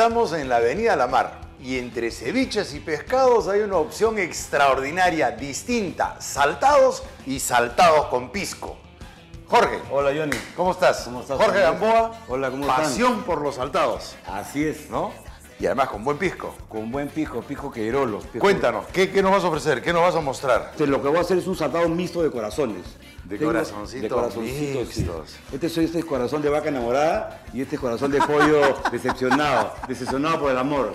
Estamos en la Avenida La Mar y entre ceviches y pescados hay una opción extraordinaria, distinta, saltados y saltados con pisco. Jorge. Hola Johnny. ¿Cómo estás? ¿Cómo estás? Jorge Gamboa. Hola, ¿cómo Pasión por los saltados, Así es. ¿no? Y además con buen pisco. Con buen pisco, pisco queirolo. Pisco- Cuéntanos, ¿qué, qué nos vas a ofrecer? ¿Qué nos vas a mostrar? Este, lo que voy a hacer es un saltado mixto de corazones. De Tengo- corazoncitos de corazoncitos, sí. mixtos. Este, es- este es corazón de vaca enamorada y este es corazón de pollo decepcionado. Decepcionado por el amor.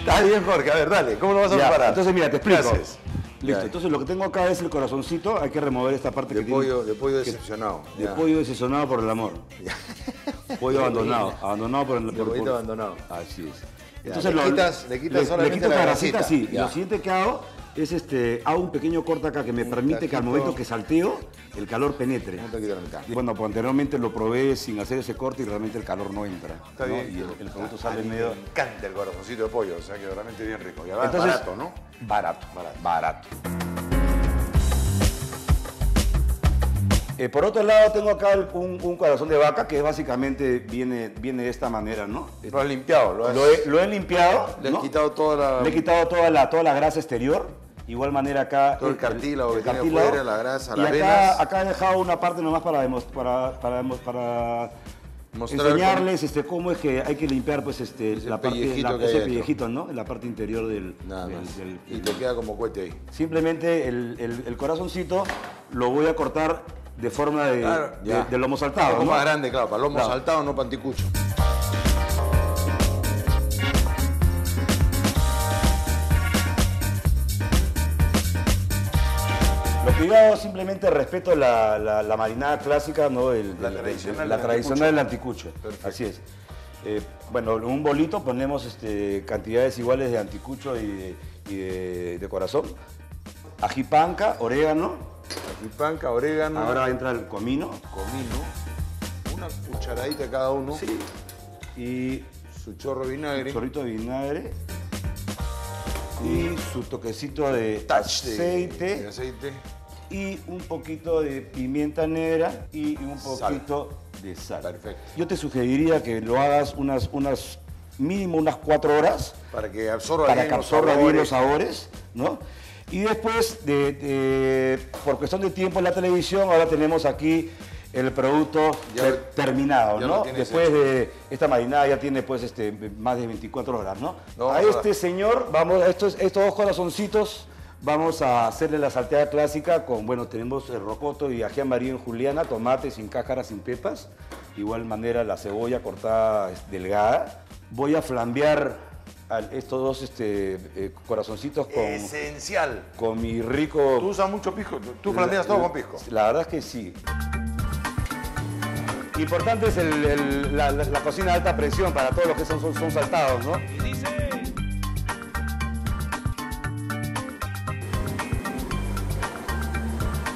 Está bien, Jorge. A ver, dale. ¿Cómo lo vas a Ya, preparar? entonces mira, te ¿Qué explico. Listo, Ya. entonces lo que tengo acá es el corazoncito, hay que remover esta parte De que pollo, tiene... de pollo que- decepcionado. De Ya. pollo decepcionado por el amor. Pollo abandonado, abandonado por el pollito por- abandonado. Así es. Ya, le quitas- le quitas solamente quito la esta grasita. sí. Y Ya. lo siguiente que hago es este, hago un pequeño corte acá que me Un permite que al momento que salteo, el calor penetre. Un Bueno, pues anteriormente lo probé sin hacer ese corte y realmente el calor no entra. Está ¿no? bien. Y el, el producto A sale mí medio... Me encanta el corazoncito de pollo, o sea que realmente bien rico. Y además Entonces, barato, ¿no? Barato, barato. barato. Eh, por otro lado, tengo acá un, un corazón de vaca que básicamente viene, viene de esta manera, ¿no? Lo has limpiado, lo has, Lo he, lo he limpiado. le has ¿no? quitado toda la... Le he quitado toda la, toda la grasa exterior. Igual manera acá. Todo el cartílago que tiene afuera, la grasa, y las acá, venas. acá he dejado una parte nomás para, para, para, para enseñarles este, cómo es que hay que limpiar pues, este, Ese la parte, la- ese pellejito, ¿no? En la parte interior del, Nada del- más. del- y te queda como cohete ahí. Simplemente el, el- el corazoncito lo voy a cortar de forma de, Claro, de- ya. de lomo Un saltado. poco ¿no? más grande, claro, para lomo Claro. saltado, no panticucho. Hago simplemente respeto la, la- la marinada clásica, ¿no? El- La el- el- tradicional la tradicional del anticucho. Perfecto. Así es. Eh, bueno, en un bolito ponemos este, cantidades iguales de anticucho y de, y de- de corazón. Ají panca, orégano. Y panca, orégano, Ahora entra el comino. comino, una cucharadita cada uno, Sí. Y su chorro de vinagre, un chorrito de vinagre. Y su toquecito de touch de- aceite. de aceite. Y un poquito de pimienta negra y un Sal. poquito de sal. Perfecto. Yo te sugeriría que lo hagas unas, unas mínimo unas cuatro horas para que absorba para bien que los absorba bien los sabores. ¿no? Y después, de, de- por cuestión de tiempo en la televisión, ahora tenemos aquí el producto Ya ter- lo- terminado, ya ¿no? Después hecho. de esta marinada ya tiene pues este, más de 24 horas, ¿no? No, a- este señor, vamos, estos, estos dos corazoncitos, vamos a hacerle la salteada clásica con, bueno, tenemos el rocoto y ají amarillo en juliana, tomate sin cáscara, sin pepas. Igual manera la cebolla cortada delgada. Voy a flambear estos dos este, eh, corazoncitos con, Esencial. con mi rico... Tú usas mucho pisco, tú- planteas todo con pisco. La verdad es que sí. Importante es el- el- la, la- la cocina de alta presión para todos los que son, son, son saltados, ¿no?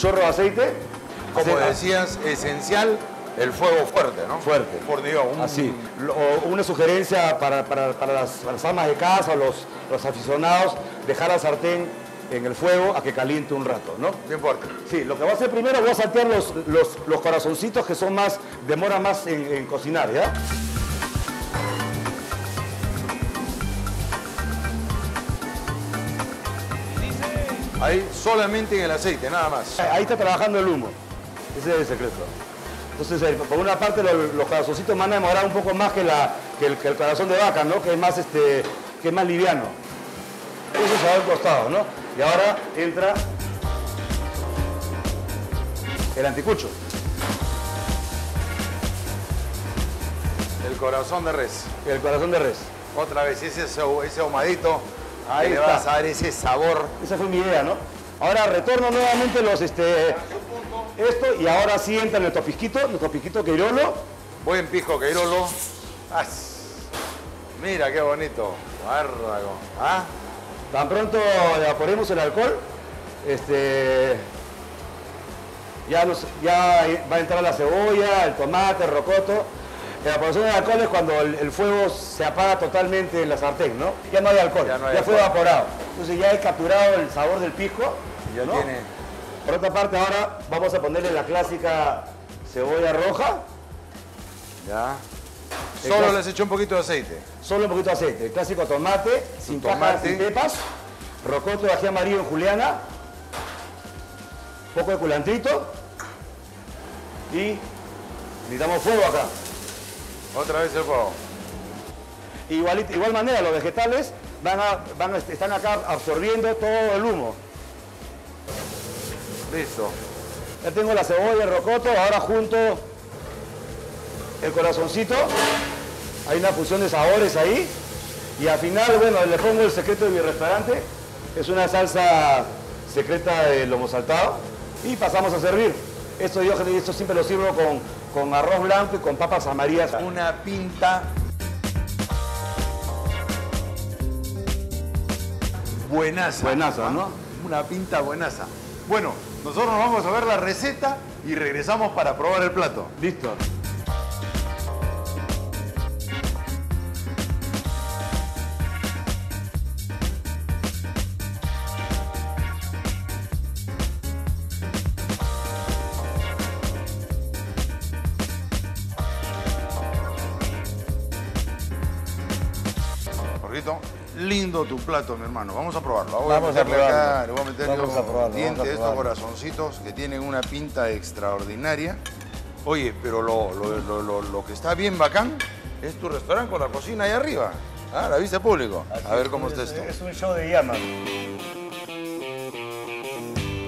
Chorro de aceite. Como decías, esencial el fuego fuerte, ¿no? Fuerte. Fornillón. un- Así. O una sugerencia para, para- para las, para las amas de casa los, los aficionados, dejar la sartén en el fuego a que caliente un rato, ¿no? No importa. Sí, lo que voy a hacer primero, voy a saltear los, los, los corazoncitos que son más, demora más en, en cocinar, ¿ya? Ahí solamente en el aceite, nada más. Ahí está trabajando el humo. Ese es el secreto. Entonces, eh, por una parte, los, los corazoncitos van a demorar un poco más que, la, que, el, que el corazón de vaca, ¿no? Que es más, este, que es más liviano. Eso se va al costado, ¿no? Y ahora entra el anticucho. El corazón de res. El corazón de res. Otra vez, ese, ese ahumadito. Ahí que le vas a dar ese sabor. Esa fue mi idea, ¿no? Ahora retorno nuevamente los, este, esto y ahora sí entra nuestro pisquito, nuestro pisquito queirolo. Buen pisco queirolo. Ah, Mira qué bonito. Bárrago. ¿Ah? Tan pronto evaporemos el alcohol, este, ya, nos- ya va a entrar la cebolla, el tomate, el rocoto. La evaporación del alcohol es cuando el, el fuego se apaga totalmente en la sartén, ¿no? Ya no hay alcohol, Ya ya, no hay fue alcohol. evaporado. Entonces ya he capturado el sabor del pisco, Ya ¿no? tiene. Por otra parte, ahora vamos a ponerle la clásica cebolla roja. Ya. El Solo clas- les eché un poquito de aceite. Solo un poquito de aceite. El clásico tomate, sin tomate. sin pepas. Rocoto de ají amarillo en juliana. Poco de culantrito. Y necesitamos fuego acá. Otra vez el fuego. Igual, igual manera, los vegetales van a, van a- están acá absorbiendo todo el humo. Listo. Ya tengo la cebolla, el rocoto, ahora junto el corazoncito. Hay una fusión de sabores ahí. Y al final, bueno, le pongo el secreto de mi restaurante. Es una salsa secreta de lomo saltado. Y pasamos a servir. Esto yo esto siempre lo sirvo con, con arroz blanco y con papas amarillas. Una pinta buenaza. Buenaza, ¿no? Una pinta buenaza. Bueno, nosotros nos vamos a ver la receta y regresamos para probar el plato. Listo. Lindo tu plato, mi hermano. Vamos a probarlo. Voy Vamos a meterle probarlo. acá, le voy a meter Vamos a probarlo, diente vamos a de estos corazoncitos que tienen una pinta extraordinaria. Oye, pero lo, lo- lo- que está bien bacán es tu restaurante con la cocina ahí arriba. Ah, la vista público. A ver cómo está esto. Es un show de llamas.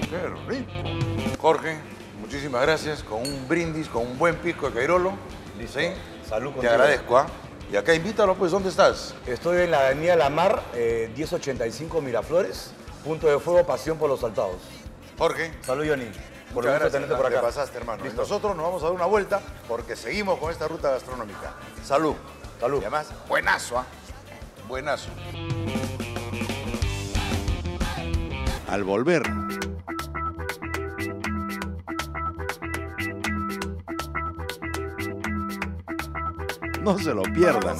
Qué rico. Jorge, muchísimas gracias. Con un brindis, con un buen pisco de Cairolo. ¿Sí? Salud Te contigo. agradezco, ¿ah? Y acá invítalo, pues, ¿dónde estás? Estoy en la avenida La Mar, eh, 1085 Miraflores, punto de fuego, pasión por los saltados. Jorge. Salud, Johnny. Por Muchas gracias, tenerte por te acá. pasaste, hermano. Y Listo. nosotros nos vamos a dar una vuelta porque seguimos con esta ruta gastronómica. Salud. Salud. Y además, buenazo, ¿ah? Buenazo. Al volver. No se lo pierdan.